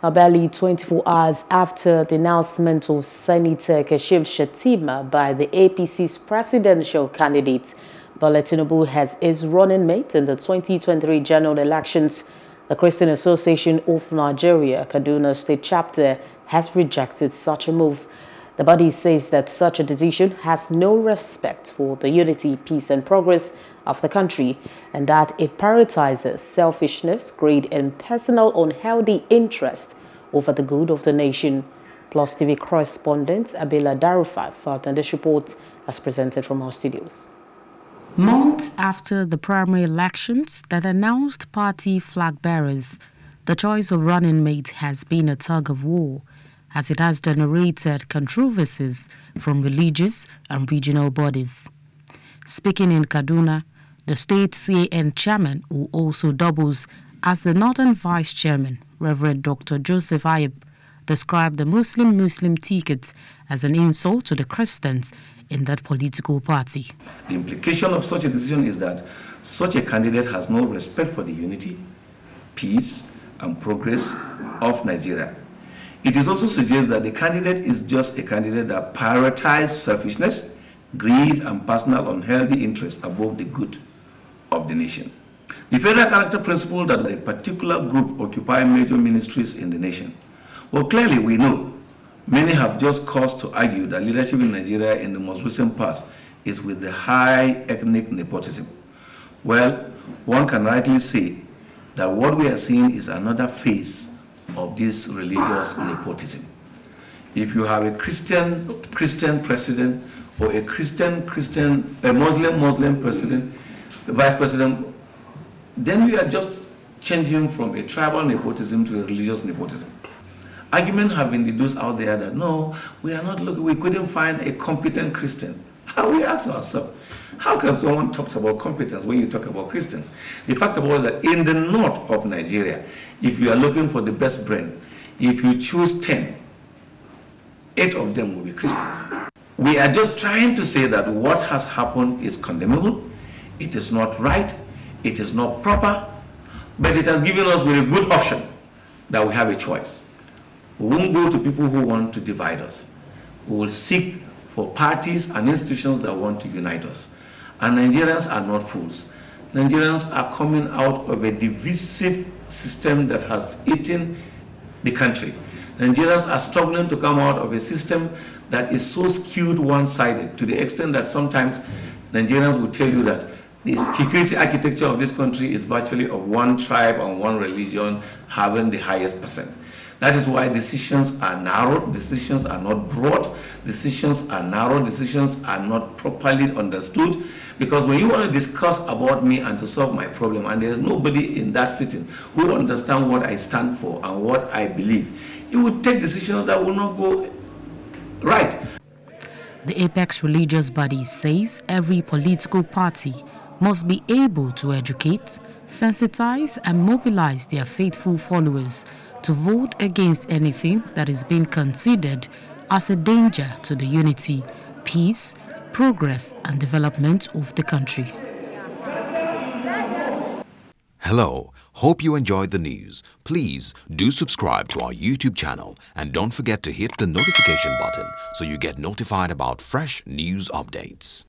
Now, barely 24 hours after the announcement of Senator Kashim Shettima by the APC's presidential candidate, Bola Tinubu has his running mate in the 2023 general elections. The Christian Association of Nigeria, Kaduna State Chapter, has rejected such a move. The body says that such a decision has no respect for the unity, peace and progress of the country and that it prioritizes selfishness, greed and personal unhealthy interest over the good of the nation. Plus TV correspondent Abela Darufai filed on this report as presented from our studios. Months after the primary elections that announced party flag bearers, the choice of running mate has been a tug of war as it has generated controversies from religious and regional bodies. Speaking in Kaduna, the state CAN chairman, who also doubles as the Northern Vice Chairman, Reverend Dr. Joseph Hayab, described the Muslim Muslim ticket as an insult to the Christians in that political party. The implication of such a decision is that such a candidate has no respect for the unity, peace, and progress of Nigeria it is also suggested that the candidate is just a candidate that prioritizes selfishness, greed, and personal unhealthy interests above the good of the nation. The federal character principle that a particular group occupy major ministries in the nation. Well, clearly we know many have just cause to argue that leadership in Nigeria in the most recent past is with the high ethnic nepotism. Well, one can rightly say that what we are seeing is another phase of this religious nepotism. If you have a Christian Christian president or a Christian Christian a Muslim Muslim president, the vice president, then we are just changing from a tribal nepotism to a religious nepotism. Arguments have been deduced out there that no, we are not looking, we couldn't find a competent Christian. How we ask ourselves, how can someone talk about competence when you talk about Christians? The fact of all that in the north of Nigeria, if you are looking for the best brain, if you choose 10, eight of them will be Christians. We are just trying to say that what has happened is condemnable, it is not right, it is not proper, but it has given us with a good option that we have a choice. We won't go to people who want to divide us. We will seek for parties and institutions that want to unite us. And Nigerians are not fools. Nigerians are coming out of a divisive system that has eaten the country. Nigerians are struggling to come out of a system that is so skewed one-sided to the extent that sometimes Nigerians will tell you that the security architecture of this country is virtually of one tribe and one religion having the highest percent. That is why decisions are narrow, decisions are not broad, decisions are narrow, decisions are not properly understood. Because when you want to discuss about me and to solve my problem, and there's nobody in that sitting who understands what I stand for and what I believe, you would take decisions that will not go right. The Apex Religious Body says every political party must be able to educate, sensitize, and mobilize their faithful followers to vote against anything that is being considered as a danger to the unity, peace, progress and development of the country. Hello, hope you enjoyed the news. Please do subscribe to our YouTube channel and don't forget to hit the notification button so you get notified about fresh news updates.